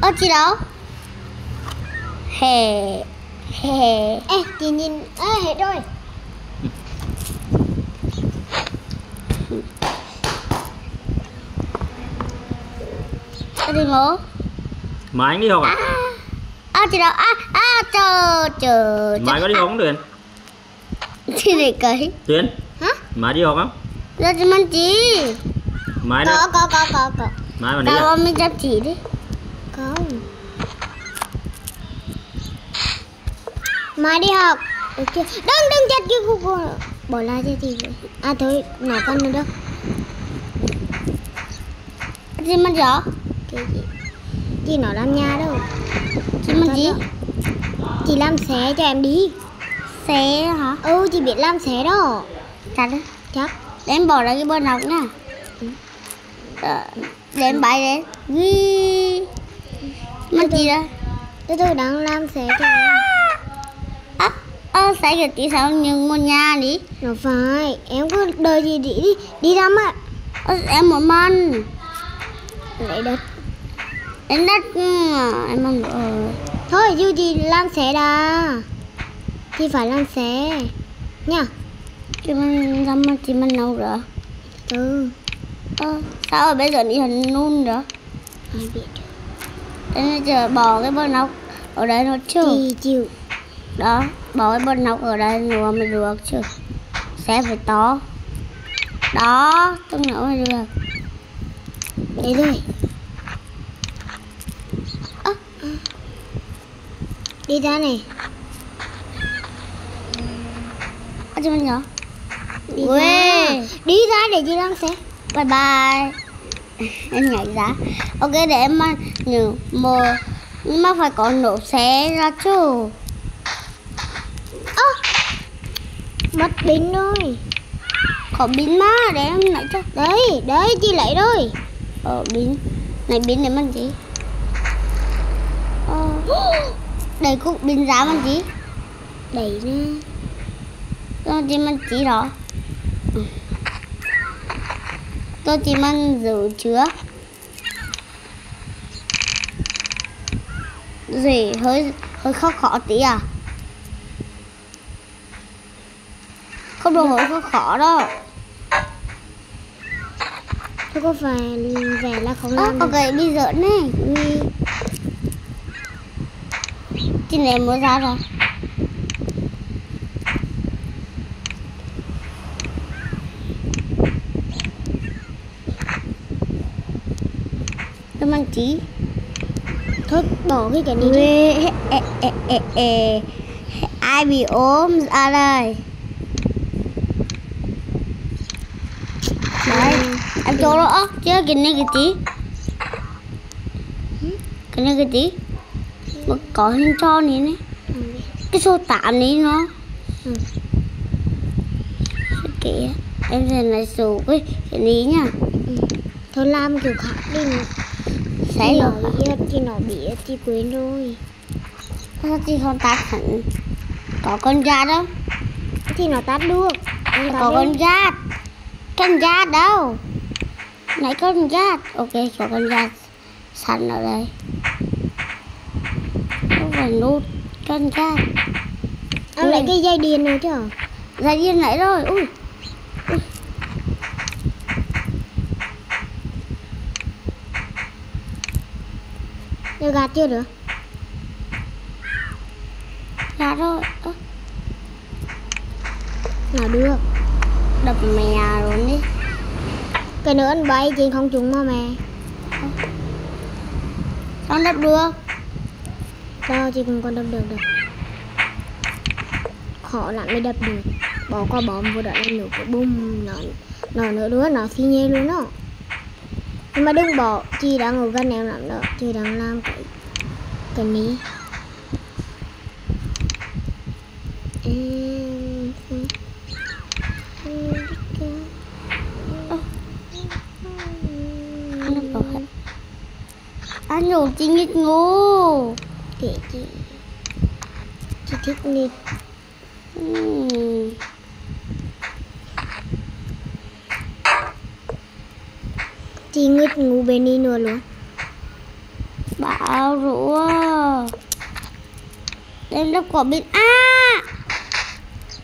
ơ chị đâu hè hè Ê, chị nhìn Ê, hết rồi ơ đi ngủ Mai anh đi học à? ơ chị đâu à à chờ chờ Mai có đi học không Tuyền? chị này cười Tuyền? hả Mai đi học không? ra chị mang chị Mai đó. Có, có, có, có, có Mai mà đi tao à? mình chấp chị đi Không? Mai đi học. Được chưa? Đừng, đừng chặt cái khu cô Bỏ lại cho chị vậy. À thôi, nào con nữa đâu. Chị gió? Cái gì? Chị nó làm nhà đâu. Chị mang gì? Chị làm xe cho em đi. Xe hả? Ừ, chị biết làm xe đó. Chặt đi Chắc để em bỏ ra cái bờ nọc nha. Ờ, để em bãi đấy mang chị đó Tôi tôi đang làm xe cho à, ơ sẽ cái tí sao nhưng một nhà đi. Nó phải Em cứ đợi chị đi đi Đi làm á ơ, em muốn ăn Lấy đất. Em đất ừ, em ăn ờ Thôi, dù chị làm xe đã Chị phải làm xe Nha. Chị mình làm mà chị mình nấu rồi. Ừ. Ơ sao rồi bây giờ đi hình nôn rồi? Ai biết em giờ bỏ cái bờ nọc ở đây nó chưa? Chị chịu. Đó bỏ cái bờ nọc ở đây nữa mới được chứ. Sẽ phải to. Đó tôi nấu mới được. Rồi ơ. Đi ra này. À, chị mình nhớ. Đi Ui. ra. Đi ra để chị làm xe bye bye. Em nhảy ra ok để em ăn mờ. Nhưng mà phải có nổ xe ra chứ. Ơ Mất pin rồi. Có pin mà để em lại cho. Đấy, đấy chị lấy rồi. Ờ pin. Này pin để mang gì? Ờ. đây cũng pin giá mang gì? Đẩy nè tôi chỉ mang chỉ đó. Ừ. Tôi chỉ mang giữ chứa. Gì? Hơi hơi khó khó tí à? Không đồ hơi khó khó đâu Thôi có phải vẻ là không làm ok được. bây giờ này Ui, chị này mới ra rồi. Tôi mang chỉ Thôi bỏ cái cái này đi Ê, ê, ê, ê, ê. ai bị ốm ra đây. Đấy em chỗ đó chứ cái này cái tí. Cái này cái tí. Mà có hình tròn này này. Cái số 8 này nó. Ừ. kìa em sẽ lấy số cái cái này nha. Thôi làm kiểu khác đi sẽ rồi chị nói biết, chị quên rồi. Sao chị không tắt hẳn có con da đâu Thì nó tắt được. Tắt có con da con da đâu? Này con da ok có con da sẵn ở đây. Không phải nút con da Em lấy cái dây điện này chứ ra điên nãy rồi. Ui Được gạt chưa được? Ra rồi Ơ, được đập mè rồi đi. Cái nữa anh bay chị không trúng mà mè. Con đập được? Cho chị cũng còn đập được được. Khó lắm mới đập được. Bỏ qua bom vô đó em nổ cái bum Nó, nó nữa đứa nó phi nhê luôn đó. Nhưng mà đừng bỏ, Chị đang ngủ gần em lắm đó. Chị đang làm cái Cái ní anh ăn đập hết chị nghịch ngủ chị Chị thích nghịch. Ừm. Chị nghịch ngủ bên đi nữa luôn. Bảo rủa. Đến lúc có bên a!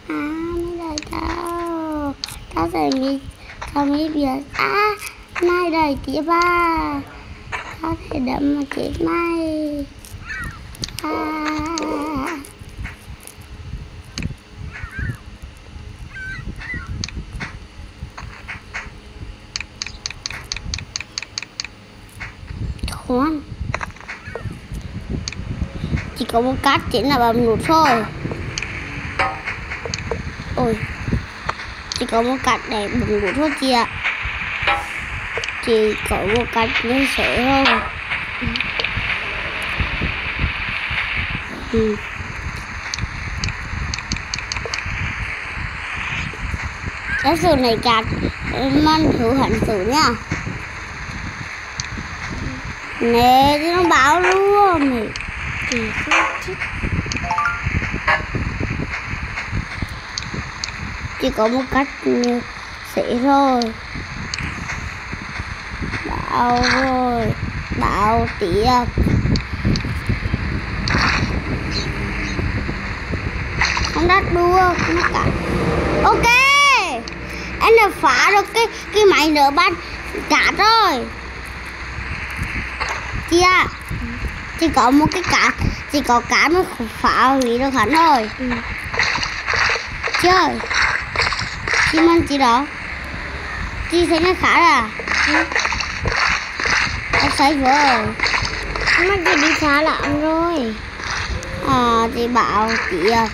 À mới đời tao tao sẽ mi tao mới biết à mai đời tía ba. Tao sẽ đâm mà chết mày à khoan chỉ có một cát chính là bấm nút thôi ôi, chỉ có một cát để bấm nút thôi chị ạ. Chỉ có một cát như thế thôi. Ừ. cái sự này cạt man thử hạnh sự nha nè chứ nó bảo luôn. Thì không chỉ có một cách như sĩ thôi. Bảo rồi bảo tiệc không đắt đua, không cả. Ok, anh đã phá được cái cái máy nở ban cả rồi. Chị ạ chỉ có một cái cá chỉ có cá mới phá hủy được hắn rồi. Ừ. chơi chị mang chị đó. Chị thấy nó khá là em thấy vừa rồi. Mà chị đi xa lắm rồi. À chị bảo chị à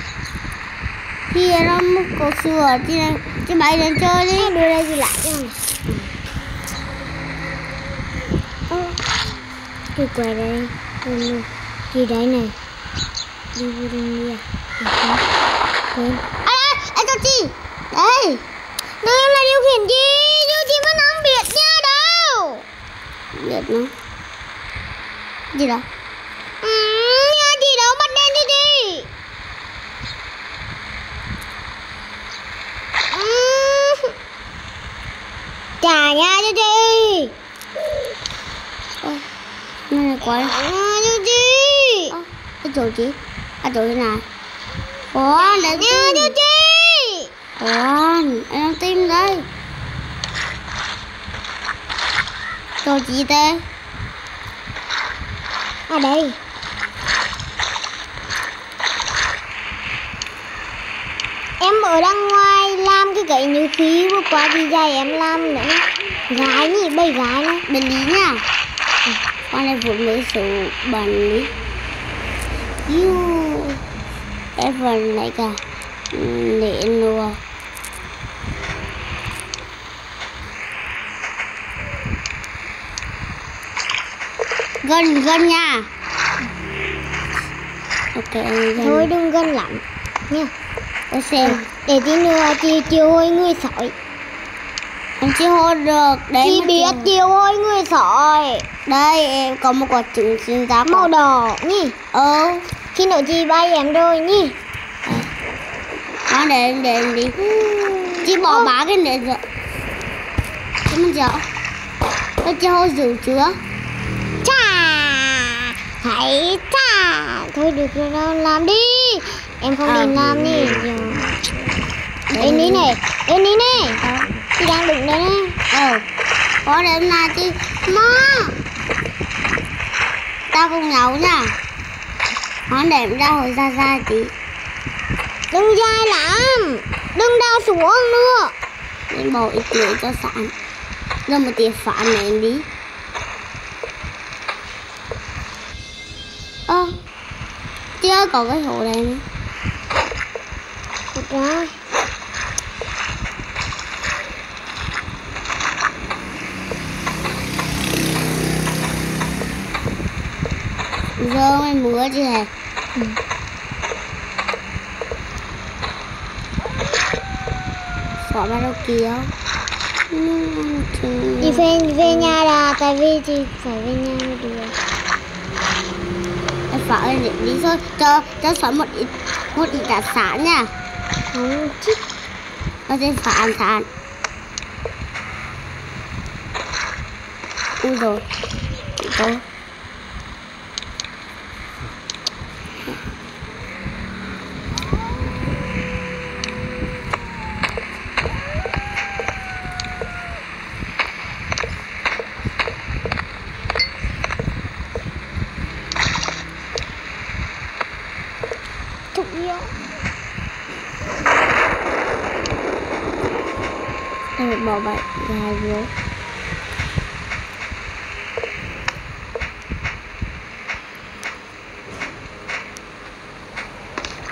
khi nó mất cô xưa chị này chị bay đến chơi đi. Đưa đây chị lại cho Ơ Chị quay đây Ừ, Chị đấy này. Đi vô đường đi à. Ừ, Quên ai đây cho chị. Đây nó là điều khiển gì? Điều chị vẫn không biết nha đâu. Biết nó. Gì đó? Ừ, chị đâu bật đèn ừ. cho chị. Trả nhà cho chị. Này này Trả nhà cho chị cái chỗ chị? À chỗ thế nào? Ủa để cho tìm chị. Ủa em tìm đây. Chỗ chị tê À đây. Em ở đằng ngoài làm cái gậy như khí vừa qua đi dạy em làm nữa. Gái nhỉ, bầy gái nữa bên lý nha con này phụ nữ sự bản lý yêu em phần này cả để nùa gần gần nha. Ok gần. Thôi đừng gần lắm nha. Xem Để tí nữa chị chiều hôi người sỏi em chưa hô được. Đấy Chị biết chiều hôi người sỏi đây em có một quả trứng xin giá Màu đỏ nhỉ? Ờ Khi nào chị bay em rồi nhỉ? Nó để em để em đi. Chị bỏ bá cái này rồi. Cái mình chờ nó chưa hô rượu chưa? Chà! Hãy chà! Thôi được rồi đâu làm đi. Em không À, định làm nhỉ. Đến đi. Này Đến đi này. Ờ Chị đang đụng này ờ. Có em là chị. Má! Ta cùng nhau nha. Nó để em ra hồi ra ra tí Đừng dài lắm. Đừng đau xuống nữa. Nên bỏ ít lưỡi cho sẵn. Rồi một tiền phản nén đi. Ơ. Chưa có cái hồ này nữa. Cụt ra giờ mày mưa chứ hề Ừ. xóa vào đâu kia Đi về, về nhà là Tại vì chị phải về nhà mới được. Em phải để đi thôi. Cho cho xóa một ít một ít đặc sản nha. Không nó sẽ phải ăn sản ui rồi chị cô bỏ vậy hai vô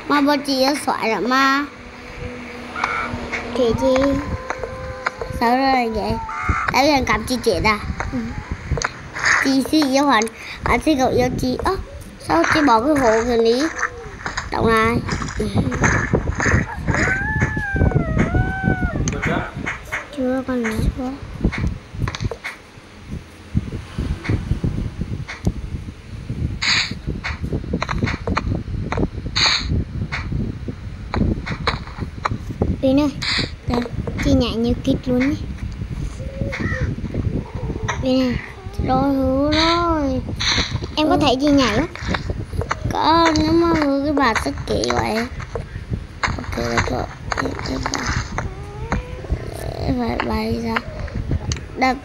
mà bố chị ở xoài rồi mà Chị chi? Sao rồi vậy? Tại vì cảm chị à? Ừ. chị xin yêu hắn hắn xin cậu yêu chị. Ơ sao chị bỏ cái hố cái ní động lại con nữa Chưa. Uyên ơi. Dạ. Chị nhảy như kịch luôn đi Uyên ơi rồi hứa rồi. Em có thấy chị nhảy không? có nhưng mà hứa cái bà rất kỹ vậy ok rồi cái bà phải bay ra. Đập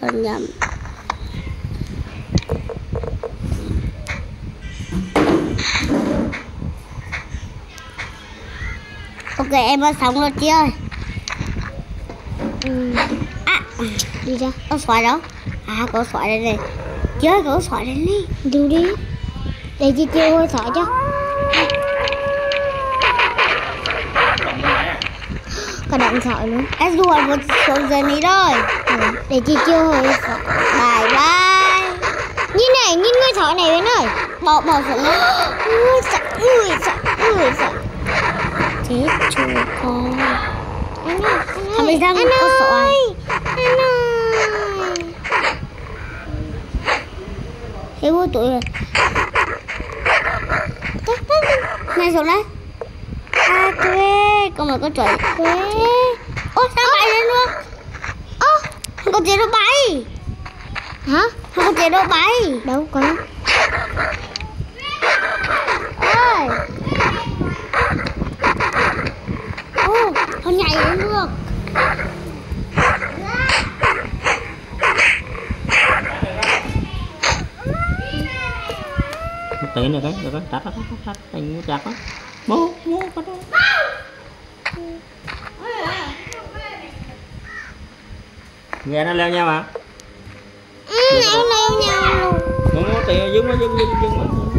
còn nhầm ok em đã xong rồi chị ơi. Ừ. à Đi ra. có xoài đâu à có xoài đây này. Chị ơi có xoài đây Đi đi. Để chị chiêu hơi thở cho. Có động thở luôn. Em đùa một số giờ này rồi. Để chị chiêu hơi thở bye bye. Nhìn này, nhìn người thở này Uyên ơi. Bỏ bỏ xuống luôn. Ui sợ, ui sợ, ui sợ chết chú con. Anh ơi, anh ơi, anh có ơi Anh ơi! Thế vô tuổi rồi này xuống đây à quê con mời con trời Quế ô sao bay lên luôn? Ô không có chế độ bay. Hả? không có chế độ bay. Đâu có ơi ô con nhảy lên được Tắt tắt, anh muốn chặt á. Bố, bố, có đó. Nghe nó leo nhau mà. Ừ, em leo nhau bố, tiền dưng quá, dưng, dưng, dưng.